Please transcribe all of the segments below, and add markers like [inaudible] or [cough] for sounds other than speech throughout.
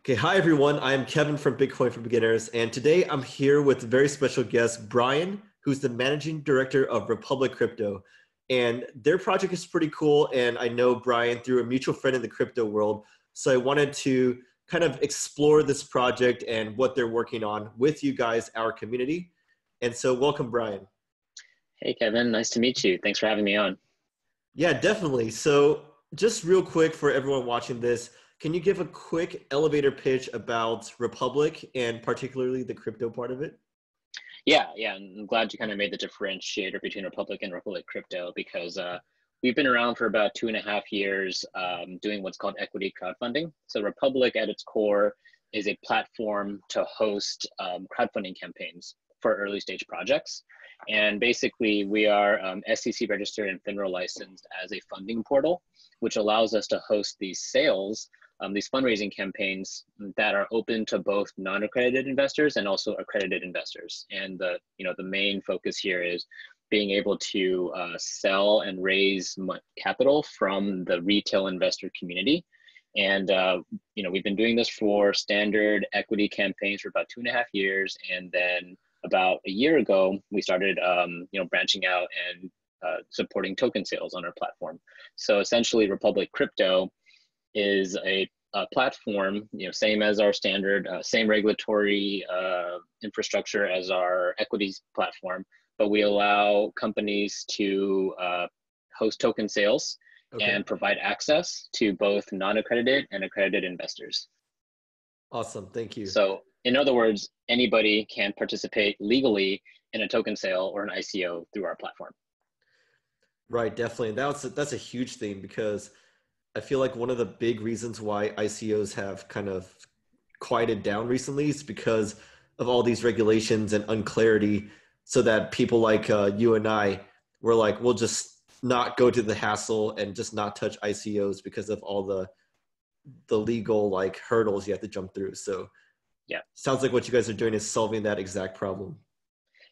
Okay, hi everyone. I'm Kevin from Bitcoin for Beginners, and today I'm here with a very special guest, Bryan, who's the managing director of Republic Crypto. And their project is pretty cool, and I know Bryan through a mutual friend in the crypto world. So I wanted to kind of explore this project and what they're working on with you guys, our community. And so, welcome, Bryan. Hey, Kevin. Nice to meet you. Thanks for having me on. Yeah, definitely. So, just real quick for everyone watching this, can you give a quick elevator pitch about Republic and particularly the crypto part of it? Yeah, yeah. I'm glad you kind of made the differentiator between Republic and Republic Crypto because uh, we've been around for about two and a half years um, doing what's called equity crowdfunding. So, Republic at its core is a platform to host um, crowdfunding campaigns for early stage projects. And basically, we are um, SEC registered and FINRA licensed as a funding portal, which allows us to host these sales, um, these fundraising campaigns that are open to both non-accredited investors and also accredited investors. And the you know the main focus here is being able to uh, sell and raise capital from the retail investor community. And uh, you know we've been doing this for standard equity campaigns for about two and a half years, and then about a year ago, we started, um, you know, branching out and uh, supporting token sales on our platform. So essentially, Republic Crypto is a, a platform, you know, same as our standard, uh, same regulatory uh, infrastructure as our equities platform, but we allow companies to uh, host token sales okay. and provide access to both non-accredited and accredited investors. Awesome, thank you. So in other words, anybody can participate legally in a token sale or an ICO through our platform. Right, definitely. That's a, that's a huge thing because I feel like one of the big reasons why ICOs have kind of quieted down recently is because of all these regulations and unclarity. So that people like uh, you and I were like, we'll just not go to the hassle and just not touch ICOs because of all the the legal like hurdles you have to jump through. So yeah sounds like what you guys are doing is solving that exact problem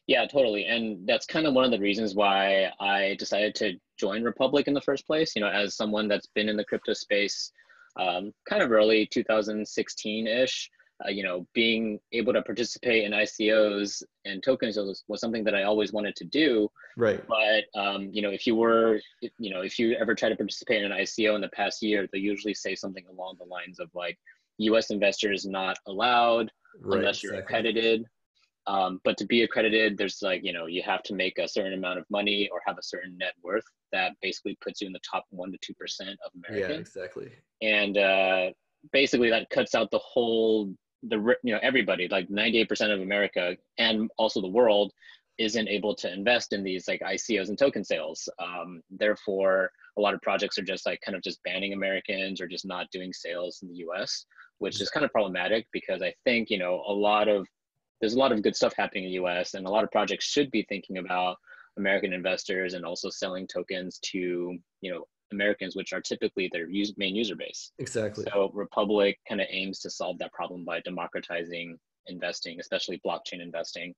yeah totally and that's kind of one of the reasons why i decided to join republic in the first place you know as someone that's been in the crypto space um, kind of early 2016-ish uh, you know being able to participate in icos and tokens was, was, something that i always wanted to do right but um, you know if you were you know if you ever try to participate in an ico in the past year they usually say something along the lines of like U.S. investors not allowed right, unless you're exactly. accredited. Um, but to be accredited, there's like you know you have to make a certain amount of money or have a certain net worth that basically puts you in the top one to two percent of Americans. Yeah, exactly. And uh, basically that cuts out the whole the you know everybody like 98% of America and also the world isn't able to invest in these like ICOs and token sales. Um, therefore, a lot of projects are just like kind of just banning Americans or just not doing sales in the U.S which is kind of problematic because I think, you know, a lot of there's a lot of good stuff happening in the US and a lot of projects should be thinking about American investors and also selling tokens to, you know, Americans, which are typically their use, main user base. Exactly. So Republic kind of aims to solve that problem by democratizing investing, especially blockchain investing,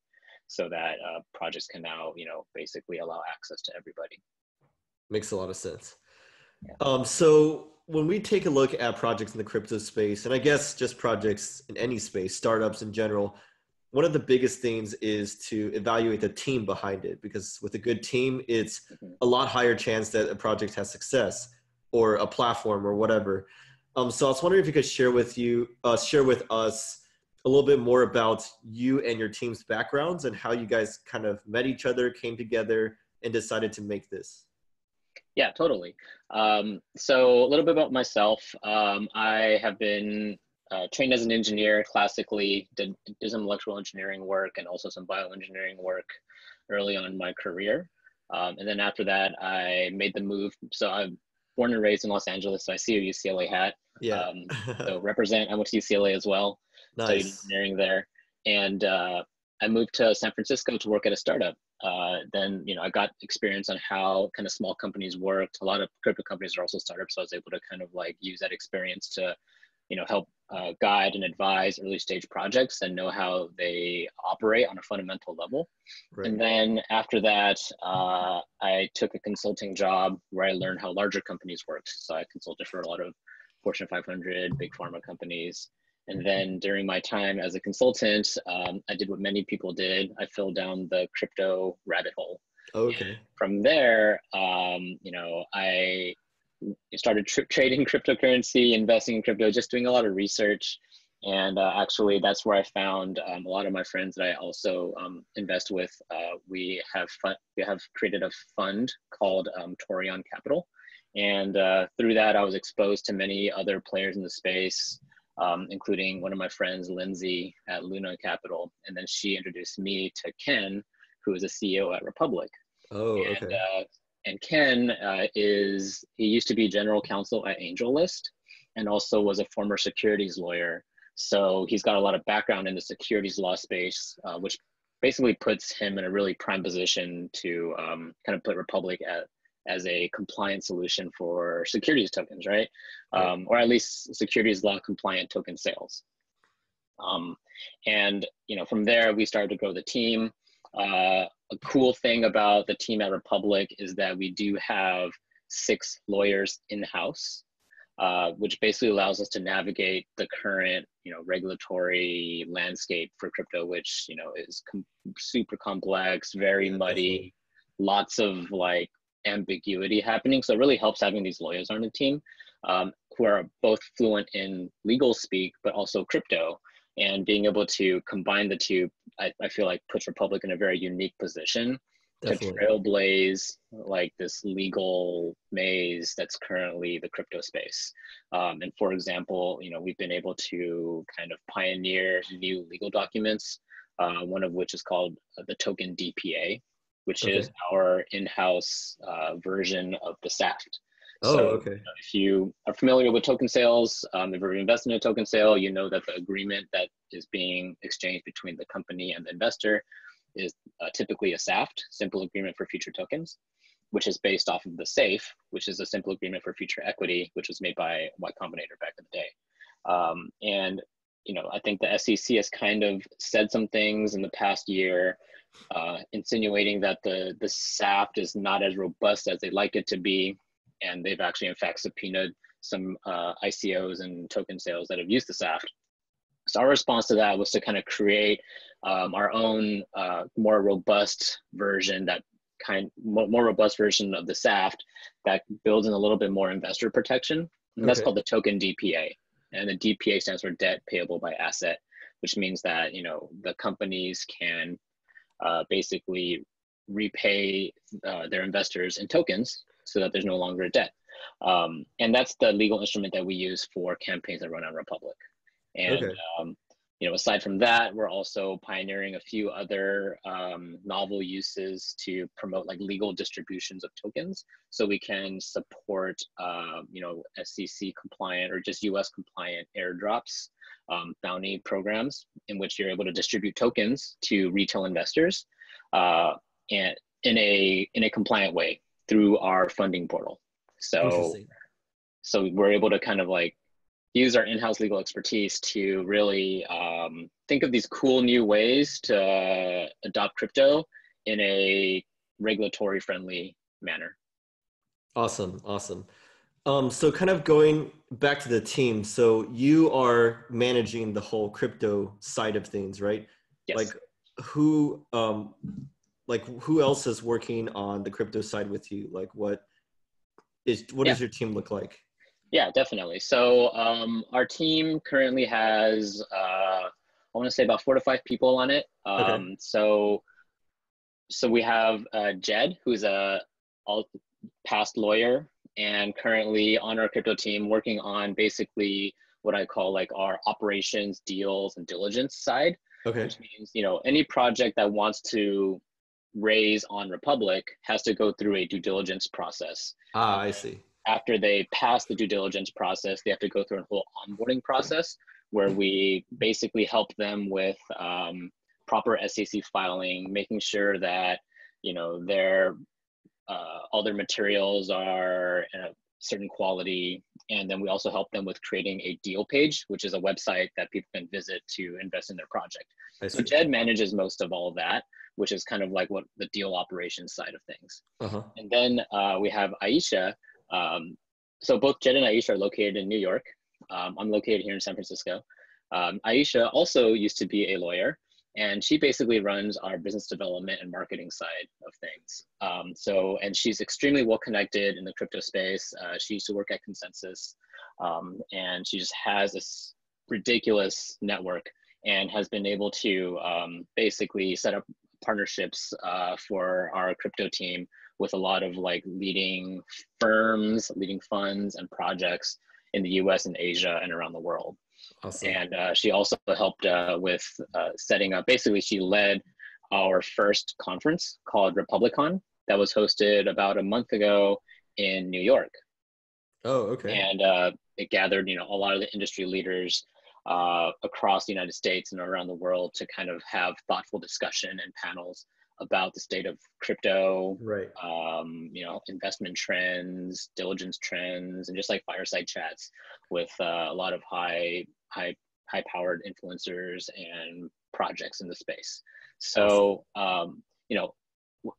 so that uh, projects can now, you know, basically allow access to everybody. Makes a lot of sense. Yeah. Um, so when we take a look at projects in the crypto space, and I guess just projects in any space, startups in general, one of the biggest things is to evaluate the team behind it because with a good team, it's mm-hmm. a lot higher chance that a project has success or a platform or whatever. Um, so I was wondering if you could share with you, uh, share with us a little bit more about you and your team's backgrounds and how you guys kind of met each other, came together, and decided to make this. Yeah, totally. Um, so a little bit about myself. Um, I have been uh, trained as an engineer classically, did, did some electrical engineering work and also some bioengineering work early on in my career. Um, and then after that, I made the move. So I'm born and raised in Los Angeles, so I see a UCLA hat. Yeah. Um, [laughs] so represent, I went to UCLA as well. Nice. Studied engineering there. And uh, I moved to San Francisco to work at a startup uh, then you know I got experience on how kind of small companies worked. A lot of crypto companies are also startups, so I was able to kind of like use that experience to you know help uh, guide and advise early stage projects and know how they operate on a fundamental level. Right. And then after that, uh, I took a consulting job where I learned how larger companies work. So I consulted for a lot of Fortune 500, big pharma companies. And then during my time as a consultant, um, I did what many people did. I fell down the crypto rabbit hole. Okay. And from there, um, you know, I started tr- trading [laughs] cryptocurrency, investing in crypto, just doing a lot of research. And uh, actually, that's where I found um, a lot of my friends that I also um, invest with. Uh, we have fun- we have created a fund called um, Torion Capital, and uh, through that, I was exposed to many other players in the space, um, including one of my friends, Lindsay at Luna Capital, and then she introduced me to Ken, who is a CEO at Republic. Oh, okay. And, uh, and Ken uh, is he used to be general counsel at AngelList, and also was a former securities lawyer so he's got a lot of background in the securities law space, uh, which basically puts him in a really prime position to um, kind of put Republic at, as a compliant solution for securities tokens, right? Um, or at least securities law compliant token sales. Um, and you know, from there we started to grow the team. Uh, a cool thing about the team at Republic is that we do have six lawyers in house uh, which basically allows us to navigate the current, you know, regulatory landscape for crypto, which you know is com- super complex, very muddy, lots of like ambiguity happening. So it really helps having these lawyers on the team um, who are both fluent in legal speak, but also crypto. And being able to combine the two, I, I feel like puts Republic in a very unique position Definitely. to trailblaze like this legal maze that's currently the crypto space. Um, and for example, you know, we've been able to kind of pioneer new legal documents, uh, one of which is called the token DPA, which okay. is our in-house uh, version of the SAFT. Oh, so, okay. If you are familiar with token sales, um, if you're investing in a token sale, you know that the agreement that is being exchanged between the company and the investor is uh, typically a SAFT, Simple Agreement for Future Tokens, which is based off of the SAFE, which is a Simple Agreement for Future Equity, which was made by Y Combinator back in the day. Um, and you know, I think the SEC has kind of said some things in the past year, uh, insinuating that the the SAFT is not as robust as they'd like it to be, and they've actually, in fact, subpoenaed some uh, ICOs and token sales that have used the SAFT. So our response to that was to kind of create um, our own uh, more robust version that kind more robust version of the SAFT that builds in a little bit more investor protection. And okay. that's called the token DPA. And the DPA stands for debt payable by asset, which means that you know the companies can uh, basically repay uh, their investors in tokens so that there's no longer a debt. Um, and that's the legal instrument that we use for campaigns that run on Republic. And okay. um, you know, aside from that, we're also pioneering a few other um, novel uses to promote like legal distributions of tokens. So we can support, uh, you know, SEC compliant or just US compliant airdrops, um, bounty programs in which you're able to distribute tokens to retail investors uh, and in a in a compliant way through our funding portal. So, so we're able to kind of like use our in-house legal expertise to really um, think of these cool new ways to adopt crypto in a regulatory friendly manner awesome awesome um, so kind of going back to the team so you are managing the whole crypto side of things right yes. like who um, like who else is working on the crypto side with you like what is what yeah. does your team look like yeah, definitely. So um, our team currently has, uh, I want to say about four to five people on it. Um, okay. So, so we have uh, Jed, who's a all past lawyer and currently on our crypto team working on basically what I call like our operations, deals, and diligence side. Okay. Which means you know any project that wants to raise on Republic has to go through a due diligence process. Ah, I see after they pass the due diligence process, they have to go through a whole onboarding process where we basically help them with um, proper SEC filing, making sure that you know their uh, all their materials are in a certain quality, and then we also help them with creating a deal page, which is a website that people can visit to invest in their project. So Jed manages most of all of that, which is kind of like what the deal operations side of things. Uh-huh. And then uh, we have Aisha, um, so both Jed and Aisha are located in New York. Um, I'm located here in San Francisco. Um, Aisha also used to be a lawyer, and she basically runs our business development and marketing side of things. Um, so, and she's extremely well connected in the crypto space. Uh, she used to work at Consensus, um, and she just has this ridiculous network and has been able to um, basically set up partnerships uh, for our crypto team with a lot of like leading firms, leading funds, and projects in the U.S. and Asia and around the world. Awesome. And uh, she also helped uh, with uh, setting up. Basically, she led our first conference called Republicon that was hosted about a month ago in New York. Oh, okay. And uh, it gathered, you know, a lot of the industry leaders uh, across the United States and around the world to kind of have thoughtful discussion and panels about the state of crypto, right? Um, you know, investment trends, diligence trends, and just like fireside chats with uh, a lot of high, high, high-powered influencers and projects in the space. So, um, you know,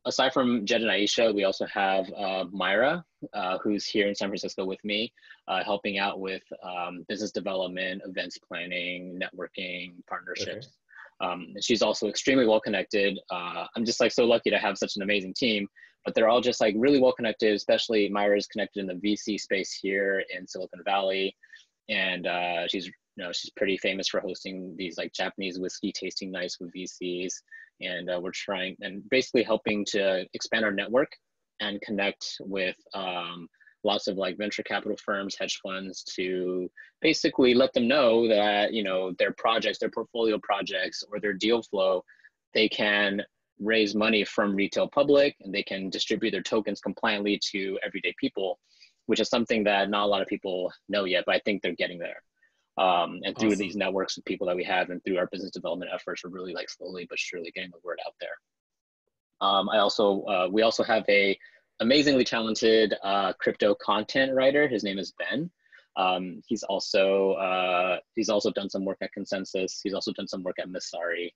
aside from Jed and Aisha, we also have uh, Myra, uh, who's here in San Francisco with me, uh, helping out with um, business development, events planning, networking, partnerships. Okay. Um, she's also extremely well connected. Uh, I'm just like so lucky to have such an amazing team, but they're all just like really well connected, especially Myra is connected in the VC space here in Silicon Valley. And uh, she's you know she's pretty famous for hosting these like Japanese whiskey tasting nights with VCs, and uh, we're trying and basically helping to expand our network and connect with um, lots of like venture capital firms, hedge funds to basically let them know that you know their projects, their portfolio projects, or their deal flow, they can raise money from retail public and they can distribute their tokens compliantly to everyday people, which is something that not a lot of people know yet, but I think they're getting there. Um, and through awesome. these networks of people that we have and through our business development efforts, we're really like slowly but surely getting the word out there. Um, I also, uh, we also have a amazingly talented uh, crypto content writer. His name is Ben. Um, he's also uh, he's also done some work at consensus He's also done some work at Messari,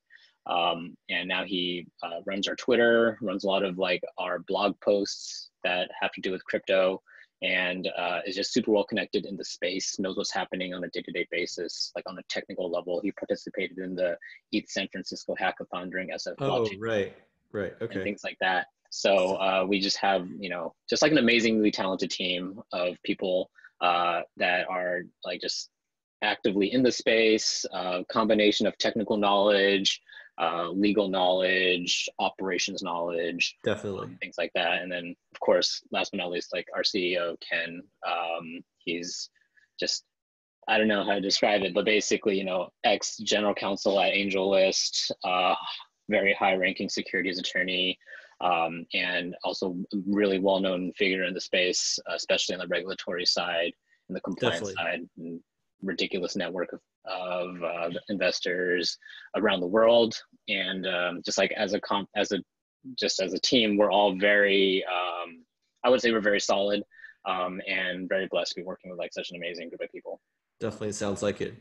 um, and now he uh, runs our Twitter, runs a lot of like our blog posts that have to do with crypto, and uh, is just super well connected in the space. Knows what's happening on a day-to-day basis, like on a technical level. He participated in the ETH San Francisco hackathon during SF. Oh, right, right, okay, things like that. So uh, we just have, you know, just like an amazingly talented team of people uh, that are like just actively in the space, uh, combination of technical knowledge, uh, legal knowledge, operations knowledge, definitely um, things like that. And then, of course, last but not least, like our CEO Ken, um, he's just I don't know how to describe it, but basically, you know, ex general counsel at AngelList, uh, very high ranking securities attorney, um, and also really well-known figure in the space, especially on the regulatory side and the compliance Definitely. side. Ridiculous network of, of uh, investors around the world, and um, just like as a comp, as a just as a team, we're all very. Um, I would say we're very solid um, and very blessed to be working with like such an amazing group of people. Definitely sounds like it.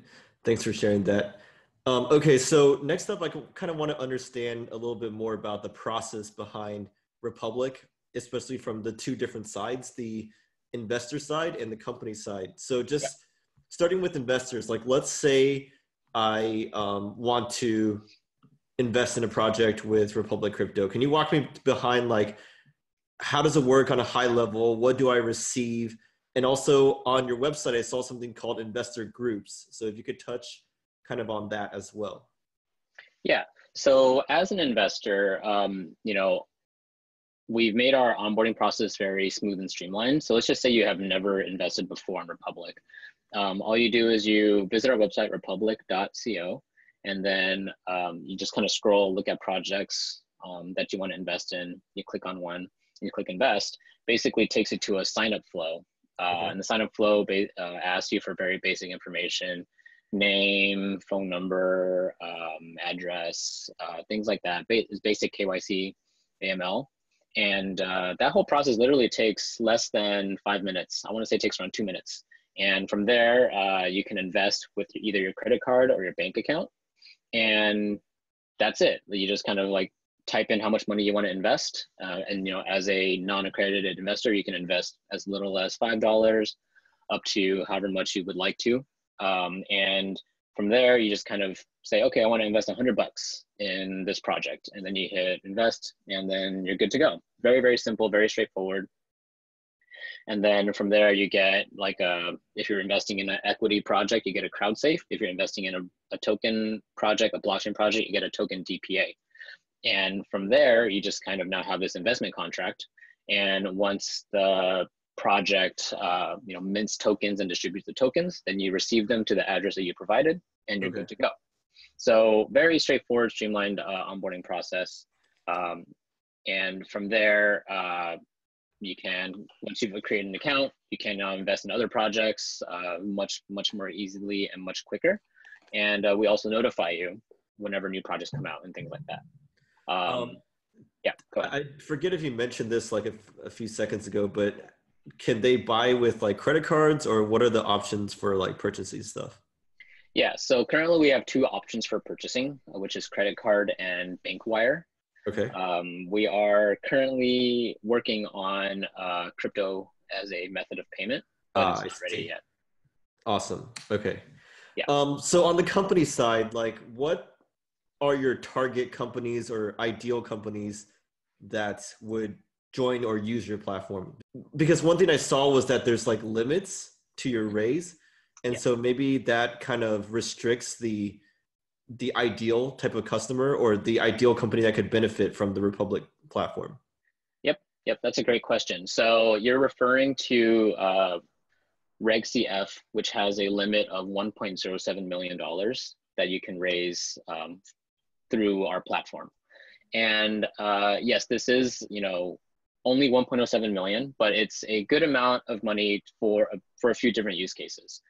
Thanks for sharing that. Um, okay, so next up, I kind of want to understand a little bit more about the process behind Republic, especially from the two different sides, the investor side and the company side. So just. Starting with investors, like let's say I um, want to invest in a project with Republic Crypto. Can you walk me behind like how does it work on a high level? What do I receive? And also on your website, I saw something called investor groups. So if you could touch kind of on that as well. Yeah. So as an investor, um, you know, we've made our onboarding process very smooth and streamlined. So let's just say you have never invested before in Republic. Um, all you do is you visit our website, republic.co, and then um, you just kind of scroll, look at projects um, that you want to invest in. You click on one, you click invest. Basically, takes you to a sign up flow. Uh, okay. And the sign up flow ba- uh, asks you for very basic information name, phone number, um, address, uh, things like that. Ba- basic KYC, AML. And uh, that whole process literally takes less than five minutes. I want to say it takes around two minutes. And from there, uh, you can invest with either your credit card or your bank account. And that's it. You just kind of like type in how much money you want to invest. Uh, and, you know, as a non-accredited investor, you can invest as little as $5 up to however much you would like to. Um, and from there, you just kind of say, okay, I want to invest 100 bucks in this project. And then you hit invest, and then you're good to go. Very, very simple, very straightforward. And then from there, you get like a, if you're investing in an equity project, you get a crowd safe. If you're investing in a, a token project, a blockchain project, you get a token DPA. And from there, you just kind of now have this investment contract. And once the project uh, you know mints tokens and distributes the tokens then you receive them to the address that you provided and you're okay. good to go so very straightforward streamlined uh, onboarding process um, and from there uh, you can once you've created an account you can now invest in other projects uh, much much more easily and much quicker and uh, we also notify you whenever new projects come out and things like that um, um, yeah i forget if you mentioned this like a, a few seconds ago but can they buy with like credit cards or what are the options for like purchasing stuff? Yeah, so currently we have two options for purchasing, which is credit card and bank wire. Okay. Um, we are currently working on uh, crypto as a method of payment, but ah, it's not ready yet. Awesome. Okay. Yeah. Um, so on the company side, like what are your target companies or ideal companies that would join or use your platform because one thing i saw was that there's like limits to your raise and yeah. so maybe that kind of restricts the the ideal type of customer or the ideal company that could benefit from the republic platform? Yep yep that's a great question. So you're referring to uh, reg cf which has a limit of 1.07 million dollars that you can raise um, through our platform. And uh, yes this is you know only 1.07 million, but it's a good amount of money for for a few different use cases.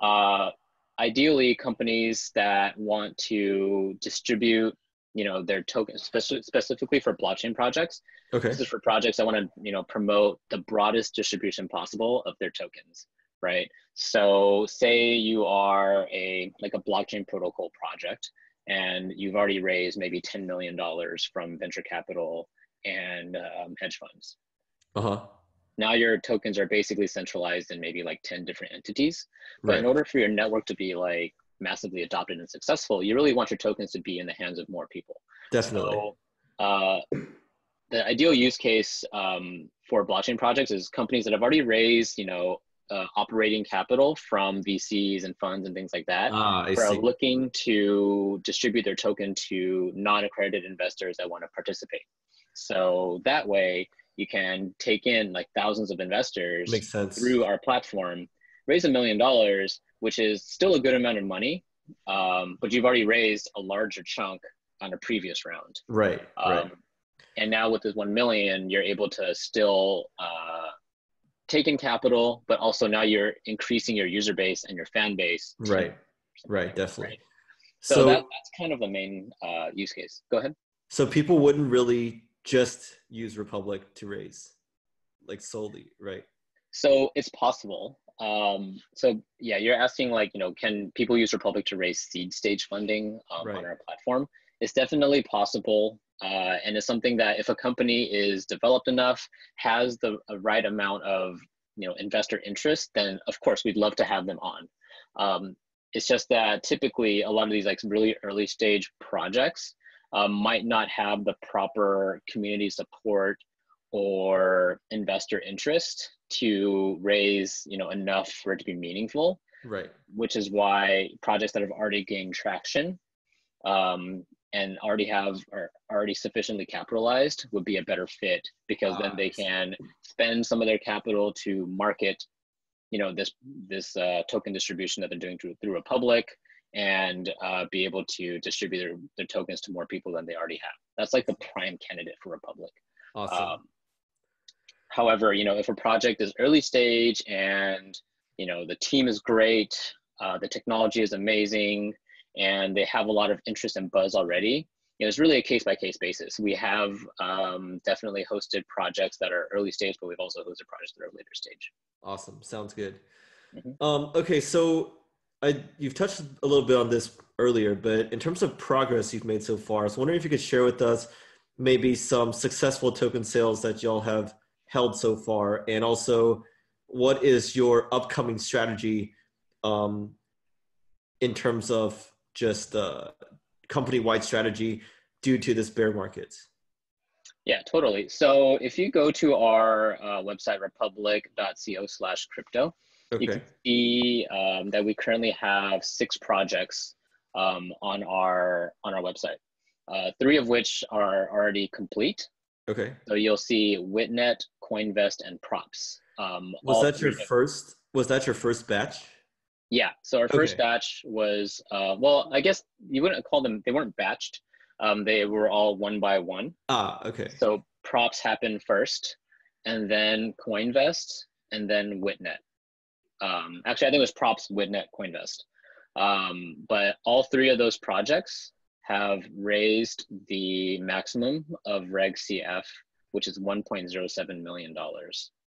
Uh, ideally, companies that want to distribute, you know, their tokens speci- specifically for blockchain projects. Okay. This is for projects that want to, you know, promote the broadest distribution possible of their tokens, right? So, say you are a like a blockchain protocol project, and you've already raised maybe $10 million from venture capital and um, hedge funds. Uh huh. Now your tokens are basically centralized in maybe like 10 different entities. But right. in order for your network to be like massively adopted and successful, you really want your tokens to be in the hands of more people. Definitely. So, uh, the ideal use case um, for blockchain projects is companies that have already raised, you know, uh, operating capital from VCs and funds and things like that ah, are looking to distribute their token to non-accredited investors that want to participate. So that way you can take in like thousands of investors through our platform, raise a million dollars, which is still a good amount of money, um, but you've already raised a larger chunk on a previous round. Right. Um, right. And now with this one million, you're able to still uh, take in capital, but also now you're increasing your user base and your fan base. Right. Right. Definitely. Right? So, so that, that's kind of the main uh, use case. Go ahead. So people wouldn't really just use Republic to raise, like solely, right? So it's possible. Um, so yeah, you're asking like, you know, can people use Republic to raise seed stage funding um, right. on our platform? It's definitely possible. Uh, and it's something that if a company is developed enough, has the right amount of you know investor interest, then of course we'd love to have them on. Um, it's just that typically a lot of these like really early stage projects, um, might not have the proper community support or investor interest to raise you know enough for it to be meaningful right. which is why projects that have already gained traction um, and already have are already sufficiently capitalized would be a better fit because then they ah, can spend some of their capital to market you know this this uh, token distribution that they're doing through through Republic and uh, be able to distribute their, their tokens to more people than they already have. That's like the prime candidate for Republic. Awesome. Um, however, you know, if a project is early stage and you know the team is great, uh, the technology is amazing, and they have a lot of interest and buzz already, you know, it's really a case by case basis. We have um, definitely hosted projects that are early stage, but we've also hosted projects that are later stage. Awesome. Sounds good. Mm-hmm. Um, okay, so I, you've touched a little bit on this earlier, but in terms of progress you've made so far, I was wondering if you could share with us maybe some successful token sales that y'all have held so far, and also what is your upcoming strategy um, in terms of just uh, company-wide strategy due to this bear market? Yeah, totally. So if you go to our uh, website, republic.co slash crypto, okay. you can see um, that we currently have six projects um, on our on our website. Uh, three of which are already complete. Okay. So you'll see Witnet, CoinVest, and Props. Um, was that your first? Was that your first batch? Yeah. So our okay. first batch was uh, well, I guess you wouldn't call them. They weren't batched. Um, they were all one by one. Ah, okay. So props happened first, and then CoinVest, and then Witnet. Um, actually, I think it was props, Witnet CoinVest. Um, but all three of those projects have raised the maximum of Reg CF, which is $1.07 million.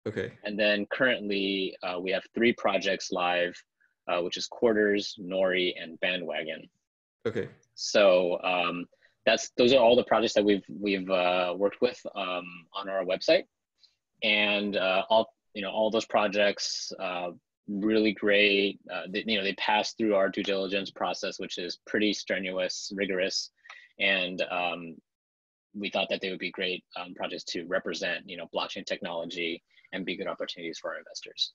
Okay. And then currently uh, we have three projects live, uh, which is Quarters, Nori, and Bandwagon. Okay. So um, that's those are all the projects that we've we've uh, worked with um, on our website, and uh, all you know all those projects uh, really great. Uh, they, you know they passed through our due diligence process, which is pretty strenuous, rigorous, and um, we thought that they would be great um, projects to represent you know blockchain technology and be good opportunities for our investors.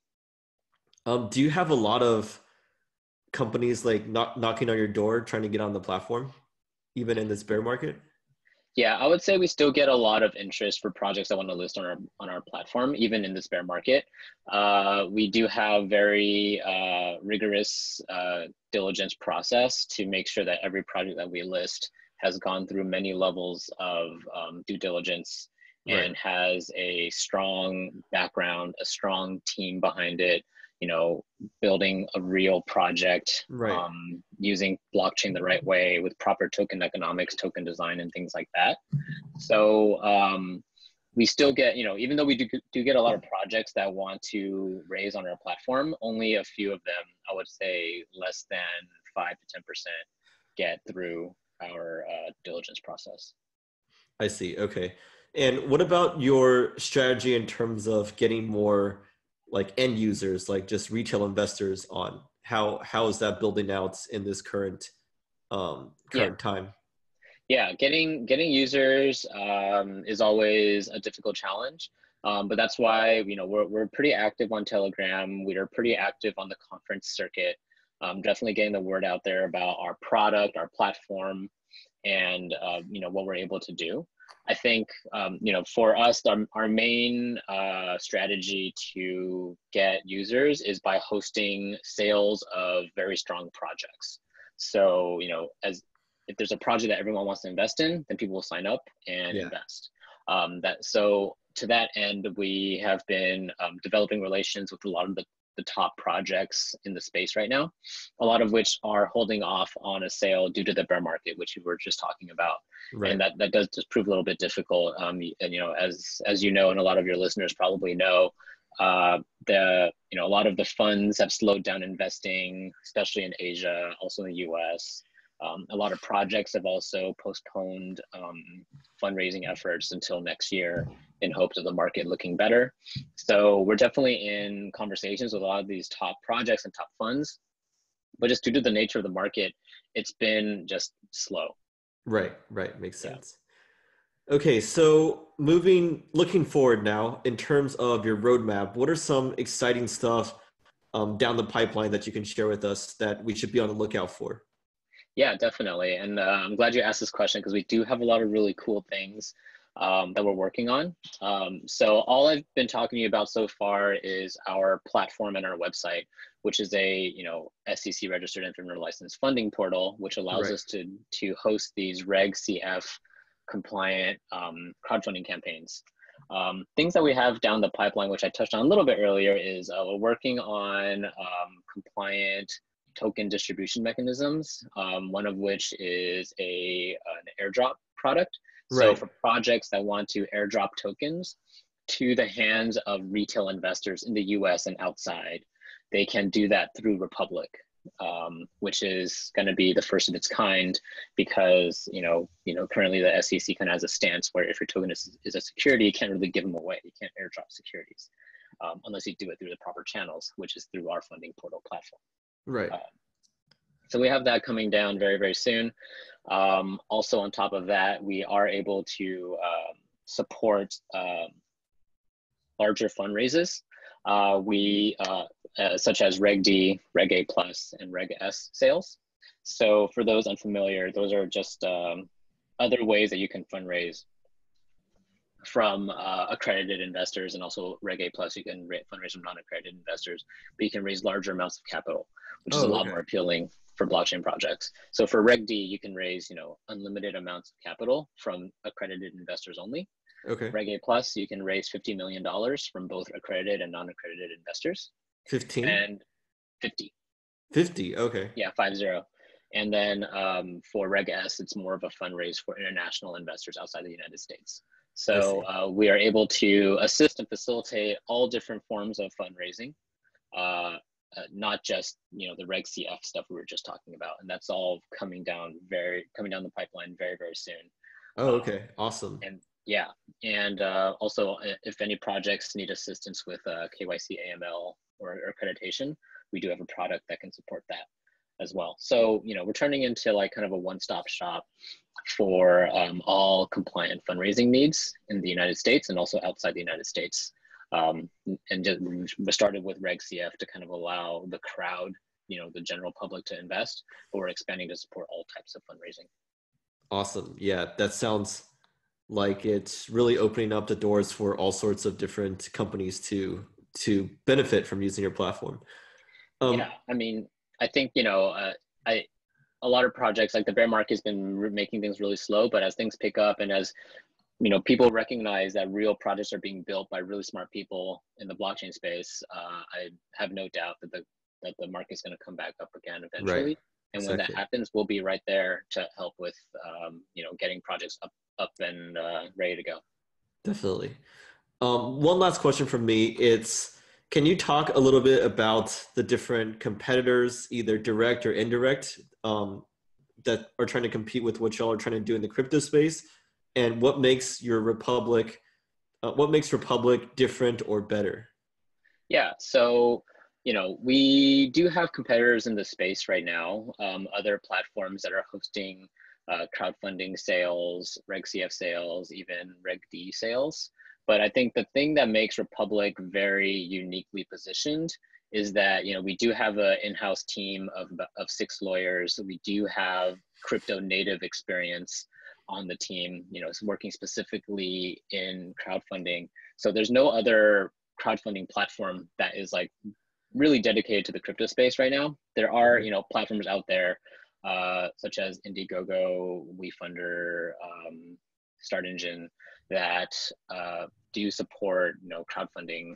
Um, do you have a lot of companies like knock, knocking on your door trying to get on the platform? even in this bear market? Yeah, I would say we still get a lot of interest for projects that want to list on our on our platform, even in this bear market. Uh, we do have very uh, rigorous uh, diligence process to make sure that every project that we list has gone through many levels of um, due diligence right. and has a strong background, a strong team behind it, you know building a real project right. um, using blockchain the right way with proper token economics token design and things like that. So um, we still get you know even though we do, do get a lot of projects that want to raise on our platform only a few of them i would say less than 5 to 10 percent get through our uh, diligence process. I see. Okay. And what about your strategy in terms of getting more like end users, like just retail investors on how how is that building out in this current um, current yeah. time? Yeah, getting getting users um, is always a difficult challenge. Um, but that's why you know we're we're pretty active on Telegram. We are pretty active on the conference circuit. Um, definitely getting the word out there about our product, our platform, and uh, you know what we're able to do. I think um, you know for us, our, our main uh, strategy to get users is by hosting sales of very strong projects. So you know, as if there's a project that everyone wants to invest in, then people will sign up and yeah. invest. Um, that so to that end, we have been um, developing relations with a lot of the the top projects in the space right now, a lot of which are holding off on a sale due to the bear market, which we were just talking about. Right. And that, that does just prove a little bit difficult. Um, and, you know, as, as you know, and a lot of your listeners probably know, uh, the, you know, a lot of the funds have slowed down investing, especially in Asia, also in the US. Um, a lot of projects have also postponed um, fundraising efforts until next year in hopes of the market looking better. So we're definitely in conversations with a lot of these top projects and top funds, but just due to the nature of the market, it's been just slow. Right, right, makes sense. Yeah. Okay, so moving, looking forward now in terms of your roadmap, what are some exciting stuff um, down the pipeline that you can share with us that we should be on the lookout for? Yeah, definitely. And uh, I'm glad you asked this question because we do have a lot of really cool things um, that we're working on. Um, so all I've been talking to you about so far is our platform and our website, which is a you know SEC registered and license funding portal, which allows right. us to to host these Reg CF compliant um, crowdfunding campaigns. Um, things that we have down the pipeline, which I touched on a little bit earlier, is uh, we're working on um, compliant token distribution mechanisms, um, one of which is a an airdrop product. Right. So for projects that want to airdrop tokens to the hands of retail investors in the US and outside, they can do that through Republic. Um, which is going to be the first of its kind because you know you know currently the SEC kind of has a stance where if your token is, is a security, you can't really give them away. You can't airdrop securities um, unless you do it through the proper channels, which is through our funding portal platform. Right. Uh, So we have that coming down very, very soon. Um, also, on top of that, we are able to um, support um, larger fundraisers. Uh, we, uh, uh, such as Reg D, Reg A Plus, and Reg S sales. So for those unfamiliar, those are just um, other ways that you can fundraise from uh, accredited investors and also Reg A Plus, you can fundraise from non-accredited investors, but you can raise larger amounts of capital, which oh, is a lot more appealing for blockchain projects. So for Reg D, you can raise, you know, unlimited amounts of capital from accredited investors only. Okay. Reg A Plus, you can raise $50 million from both accredited and non-accredited investors. 15? And 50. 50, okay. Yeah, five zero. And then um, for Reg S, it's more of a fundraise for international investors outside the United States. So uh, we are able to assist and facilitate all different forms of fundraising, uh, uh, not just you know the Reg CF stuff we were just talking about, and that's all coming down very coming down the pipeline very very soon. Oh, okay, um, awesome. And yeah, and uh, also uh, if any projects need assistance with uh, KYC, AML, or, or accreditation, we do have a product that can support that as well. So, you know, we're turning into like kind of a one-stop shop for um, all compliant fundraising needs in the United States and also outside the United States. Um, and just we started with Reg CF to kind of allow the crowd, you know, the general public to invest, but we're expanding to support all types of fundraising. Awesome. Yeah, that sounds like it's really opening up the doors for all sorts of different companies to to benefit from using your platform. Um, yeah, I mean, I think you know, uh, I a lot of projects like the bear market has been making things really slow, but as things pick up and as you know, people recognize that real projects are being built by really smart people in the blockchain space. Uh, I have no doubt that the that the market's going to come back up again eventually. Right. And exactly. when that happens, we'll be right there to help with, um, you know, getting projects up up and uh, ready to go. Definitely. Um, one last question from me. It's can you talk a little bit about the different competitors, either direct or indirect, um, that are trying to compete with what y'all are trying to do in the crypto space, and what makes your Republic, uh, what makes Republic different or better? Yeah, so you know we do have competitors in the space right now. Um, other platforms that are hosting uh, crowdfunding sales, Reg CF sales, even Reg D sales. But I think the thing that makes Republic very uniquely positioned is that you know we do have an in-house team of, of six lawyers. We do have crypto native experience on the team. You know, it's working specifically in crowdfunding. So there's no other crowdfunding platform that is like really dedicated to the crypto space right now. There are mm-hmm. you know platforms out there uh, such as Indiegogo, WeFunder, um, Start Engine that uh, do support you know crowdfunding,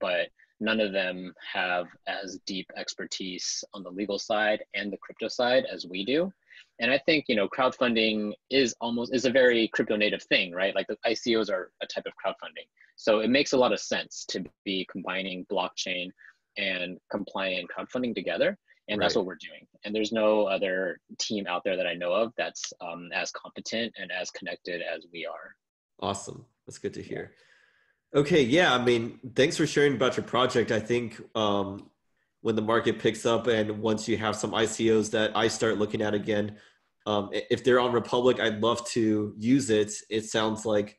but none of them have as deep expertise on the legal side and the crypto side as we do. And I think you know crowdfunding is almost is a very crypto native thing, right? Like the ICOs are a type of crowdfunding, so it makes a lot of sense to be combining blockchain and compliant crowdfunding together and right. that's what we're doing. And there's no other team out there that i know of that's um, as competent and as connected as we are. Awesome. That's good to hear. Okay yeah i mean thanks for sharing about your project. I think um, when the market picks up and once you have some icos that i start looking at again um, if they're on republic i'd love to use it. It sounds like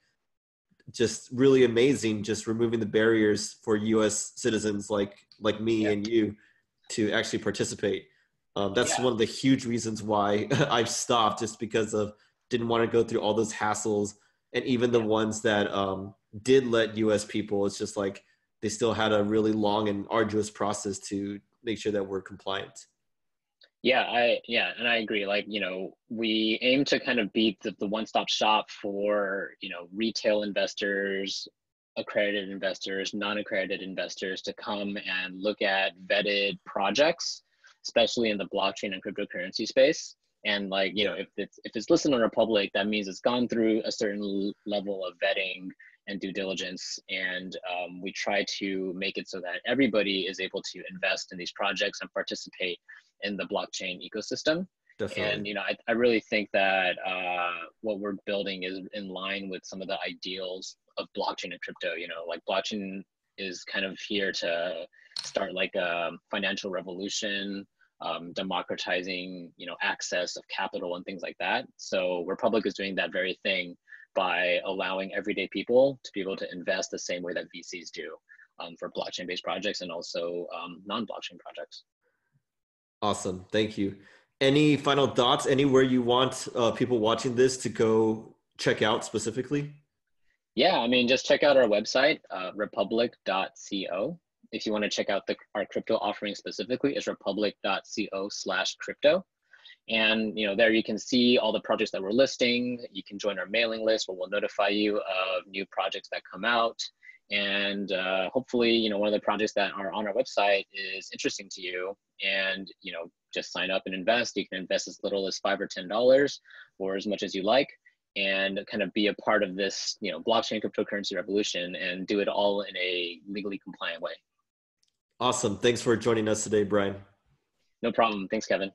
just really amazing just removing the barriers for us citizens like like me yeah. and you to actually participate. Um, that's yeah. one of the huge reasons why [laughs] I've stopped, just because of didn't want to go through all those hassles, and even the yeah. ones that um, did let U.S. people, it's just like they still had a really long and arduous process to make sure that we're compliant. Yeah, I yeah, and I agree. Like you know, we aim to kind of be the, the one-stop shop for you know retail investors, accredited investors, non-accredited investors to come and look at vetted projects, especially in the blockchain and cryptocurrency space. And like, you know, if it's if it's listed on Republic, that means it's gone through a certain level of vetting and due diligence. And um, we try to make it so that everybody is able to invest in these projects and participate in the blockchain ecosystem. Definitely. And you know, I, I really think that uh, what we're building is in line with some of the ideals of blockchain and crypto. You know, like blockchain is kind of here to start like a financial revolution, um, democratizing, you know, access of capital and things like that. So Republic is doing that very thing by allowing everyday people to be able to invest the same way that VCs do um, for blockchain-based projects and also um, non-blockchain projects. Awesome, thank you. Any final thoughts? Anywhere you want uh, people watching this to go check out specifically? Yeah, I mean, just check out our website, uh, republic.co. If you want to check out the, our crypto offering specifically, it's republic.co slash crypto. And you know, there you can see all the projects that we're listing. You can join our mailing list where we'll notify you of new projects that come out. And uh, hopefully, you know, one of the projects that are on our website is interesting to you. And you know, just sign up and invest. You can invest as little as five or ten dollars, or as much as you like and kind of be a part of this, you know, blockchain cryptocurrency revolution and do it all in a legally compliant way. Awesome. Thanks for joining us today, Bryan. No problem. Thanks, Kevin.